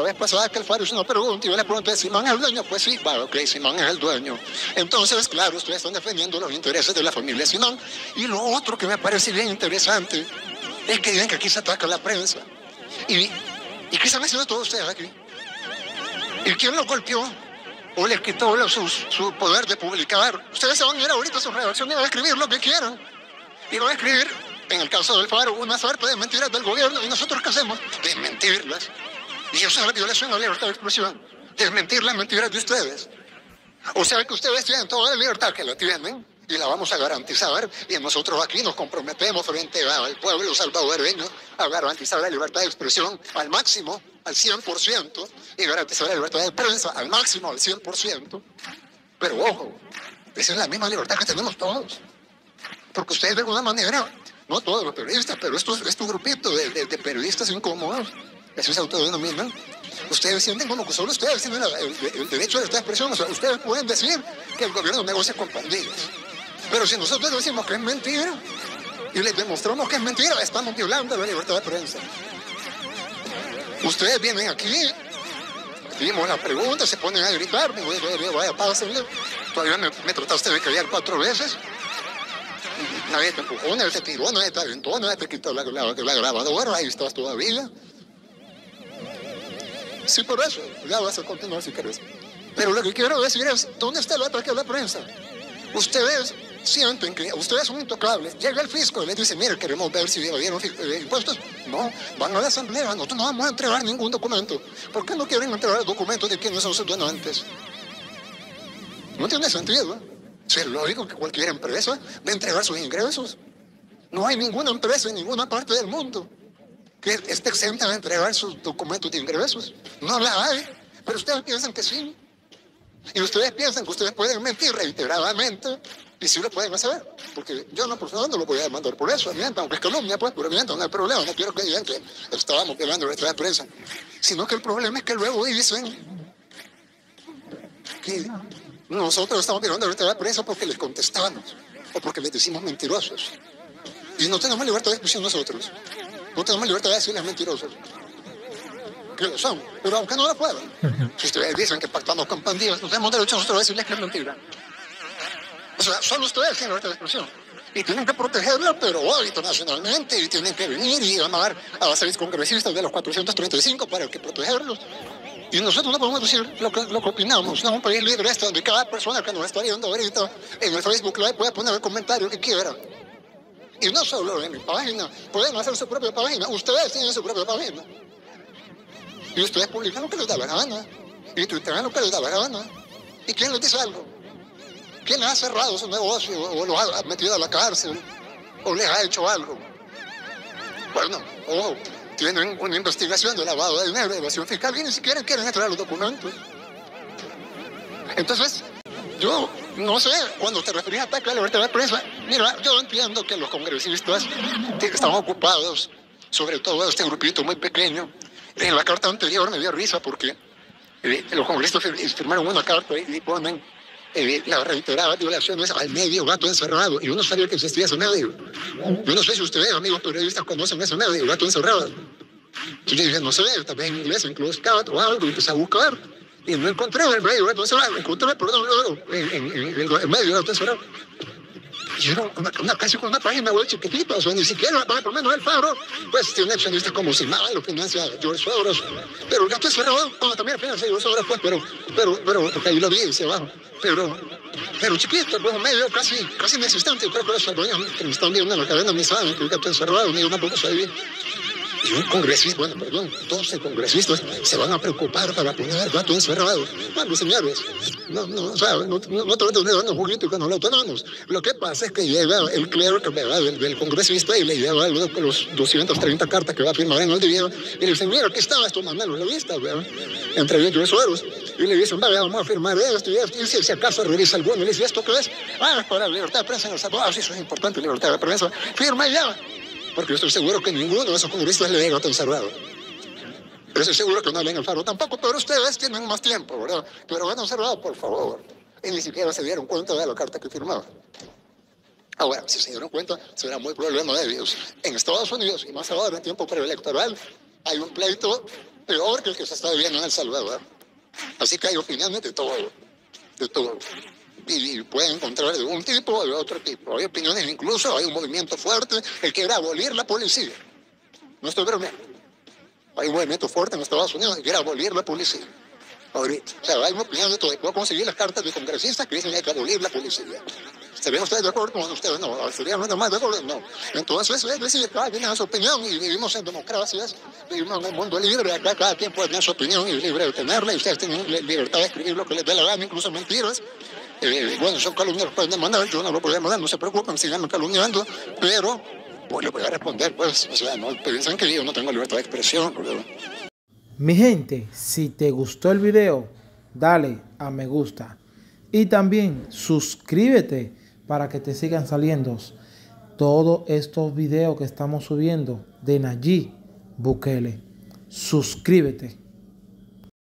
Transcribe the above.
La vez pasada que el Faro hizo una pregunta yo le pregunté, ¿Simón es el dueño? Pues sí, va, ok, Simón es el dueño. Entonces, claro, ustedes están defendiendo los intereses de la familia Simón. Y lo otro que me parece bien interesante es que digan que aquí se ataca la prensa. ¿Y, ¿y qué están haciendo todos ustedes aquí? ¿Y quién lo golpeó? ¿O les quitó su, su poder de publicar? Ustedes se van a ir ahorita a su redacción y van a escribir lo que quieran. Y van a escribir, en el caso del Faro, una suerte de mentiras del gobierno. ¿Y nosotros qué hacemos? Desmentirlas. Y eso es la violación a la libertad de expresión. Desmentir las mentiras de ustedes. O sea que ustedes tienen toda la libertad que la tienen y la vamos a garantizar. Y nosotros aquí nos comprometemos frente al pueblo salvadoreño a garantizar la libertad de expresión al máximo, al 100%, y garantizar la libertad de prensa al máximo, al 100%. Pero ojo, esa es la misma libertad que tenemos todos. Porque ustedes de alguna manera, no todos los periodistas, pero estos, estos grupitos de, de periodistas incómodos, eso es autodenominan, ustedes sienten como que solo ustedes tienen el, derecho a esta expresión. O sea, ustedes pueden decir que el gobierno negocia con pandillas. Pero si nosotros decimos que es mentira y les demostramos que es mentira, estamos violando la libertad de prensa. Ustedes vienen aquí, vimos la pregunta, se ponen a gritar, vaya, pásenle. Todavía me, me trataste de callar cuatro veces. Nadie te empujó, nadie te tiró, nadie te aventó, nadie te quitó la, la, la grabadora, ahí estabas todavía. Sí, por eso, ya vas a continuar si quieres. Pero lo que quiero decir es, ¿dónde está el ataque a la prensa? Ustedes sienten que ustedes son intocables. Llega el fisco y les dice, mire, queremos ver si evadieron impuestos. No, van a la asamblea, nosotros no vamos a entregar ningún documento. ¿Por qué no quieren entregar documentos de quiénes son sus donantes? No tiene sentido. Es lógico que cualquier empresa de entregar sus ingresos. No hay ninguna empresa en ninguna parte del mundo que esté exenta de entregar sus documentos de ingresos. No la hay, pero ustedes piensan que sí. Y ustedes piensan que ustedes pueden mentir reiteradamente y sí lo pueden hacer. Porque yo no, por favor, no lo voy a demandar por eso, aunque es calumnia, pues, pero no hay problema. No quiero que digan que estábamos violando la de prensa. Sino que el problema es que luego dicen que nosotros estamos violando la de prensa porque les contestamos o porque les decimos mentirosos. Y no tenemos libertad de expresión nosotros. No tenemos libertad de decirles mentirosos. Que lo son. Pero aunque no lo puedan. Si ustedes dicen que pactamos con pandillas, no tenemos derecho nosotros a decirles que es mentira. O sea, solo ustedes tienen libertad de expresión. Y tienen que protegerla, pero hoy internacionalmente, y tienen que venir y llamar a seis congresistas de los 435 para que protegerlos. Y nosotros no podemos decir lo que, lo que opinamos. No, un país libre este donde cada persona que nos está viendo ahorita en el Facebook Live puede poner el comentario que quiera. Y no solo en mi página, pueden hacer su propia página. Ustedes tienen su propia página. Y ustedes publican lo que les da la gana. Y tuitean lo que les da la gana. ¿Y quién les dice algo? ¿Quién ha cerrado su negocio o los ha metido a la cárcel? ¿O les ha hecho algo? Bueno, ojo, tienen una investigación de lavado de dinero, de evasión fiscal, y ni siquiera quieren entrar los documentos. Entonces, yo no sé, cuando te referías a ataque a la libertad de prensa, mira, yo entiendo que los congresistas están ocupados, sobre todo este grupito muy pequeño. En la carta anterior me dio risa porque eh, los congresistas firmaron una carta y ponen eh, la reiterada violaciones al medio gato encerrado. Y uno sabía que existía ese medio. Yo no sé si ustedes, amigos periodistas, conocen ese medio, gato encerrado. Yo dije, no sé, también en inglés, en closed o algo, y empecé a buscar y no encontré el medio gato encerrado, encontré, perdón, en, en, en, el medio gato encerrado. Y era una, una, casi con una página web chiquitita, o sea, ni siquiera, por menos el Faro, pues tiene accionistas como Simal, lo financia George Soros, pero el gato encerrado, bueno, también financia George Soros, pues, pero, pero, pero, porque ahí lo vi, dice abajo, pero, pero chiquito, pues, medio casi, casi inexistente, yo creo que los dueños que me están viendo en la cadena ni saben que el gato encerrado, ni una poco se bien y un congresista, bueno, perdón, 12 congresistas se van a preocupar para poner gato encerrado. Bueno, señores, no, no, o sea, no, no traten de darnos que no lo tenemos. Lo que pasa es que llega el clero del, del, congresista y le lleva los 230 cartas que va a firmar en el día y le dicen, mira, aquí está esto, mandalo la vista, ¿verdad? entre ellos sueros. Y le dicen, vaya, vamos a firmar esto y esto. Y si, si acaso revisa alguno, y le dice, ¿esto qué es? Ah, para la libertad de prensa en el Salvador. Ah, sí, eso es importante, libertad de prensa. Firma ya porque yo estoy seguro que ninguno de esos congresistas le gato encerrado. Pero estoy seguro que no leen el faro tampoco, pero ustedes tienen más tiempo, ¿verdad? Pero gato encerrado, por favor. Y ni siquiera se dieron cuenta de la carta que firmaba. Ahora, si se dieron cuenta, será muy problema de ellos. En Estados Unidos, y más ahora en tiempo preelectoral, hay un pleito peor que el que se está viviendo en El Salvador. Así que hay opiniones de todo, de todo. Y, pueden encontrar de un tipo o de otro tipo. Hay opiniones incluso, hay un movimiento fuerte, el que quiere abolir la policía. No estoy bromeando. Hay un movimiento fuerte en Estados Unidos que quiere abolir la policía. Ahorita. O sea, hay una opinión de todo. Puedo conseguir las cartas de congresistas que dicen que hay que abolir la policía. ¿Estarían ustedes de acuerdo con ustedes? No, ¿estarían más de acuerdo? No. Entonces, es decir, cada quien tiene su opinión y vivimos en democracias, vivimos en un mundo libre, acá cada quien puede tener su opinión y libre de tenerla y ustedes tienen libertad de escribir lo que les dé la gana, incluso mentiras. Eh, bueno, son calumnias, pueden demandar, yo no lo puedo demandar, no se preocupen, sigan calumniando, pero pues le voy a responder, pues, o sea, no piensan que yo no tengo libertad de expresión. Mi gente, si te gustó el video, dale a me gusta y también suscríbete para que te sigan saliendo todos estos videos que estamos subiendo de Nayib Bukele. Suscríbete.